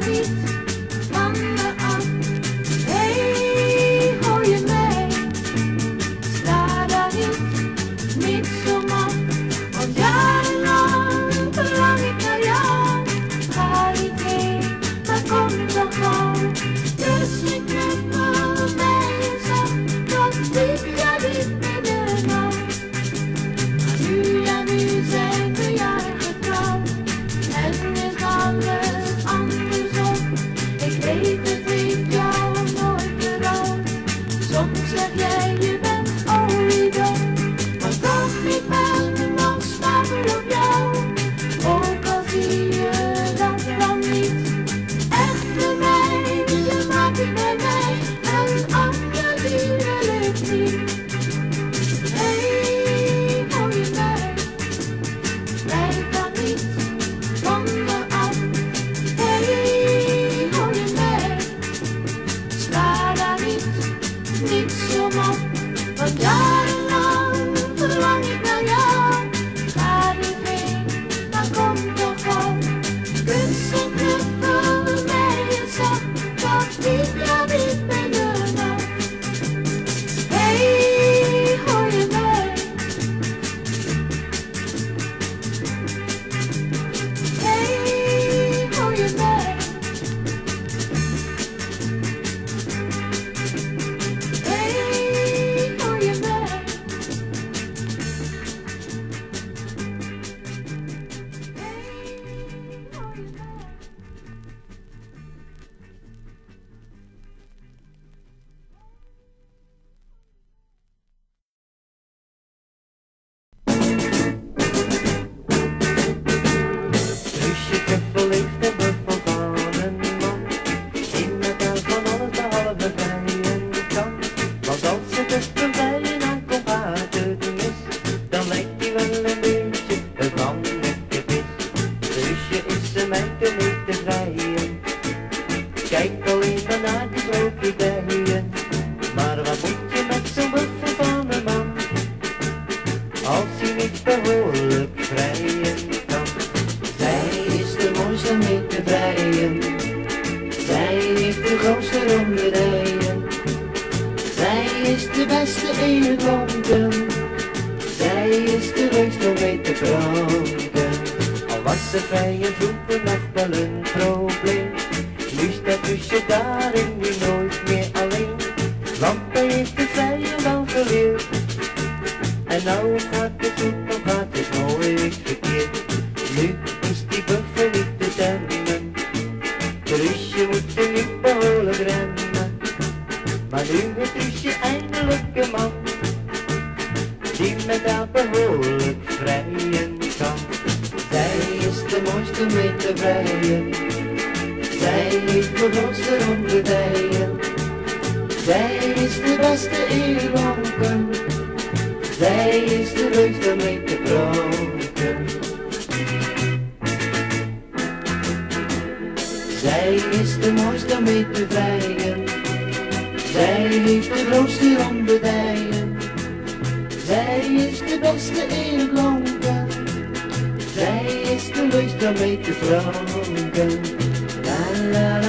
worry. Zij is de beste in het lonken. Zij is de leukste om mee te. Al was ze vrije vroeger nog wel een probleem. Nu staat tusje daarin nu nooit meer alleen. Want hij heeft de vrije wel geleerd. En nou gaat het goed, mooiste mee te vrijen. Zij heeft de rondedijen. Zij is de beste in lonken. Zij is de leukste mee te pronken. Zij is de mooiste mee te vrijen. Zij heeft de grootste ronde dijen. Zij is de beste in het lonken. Zij is de leukste mee te pronken. La la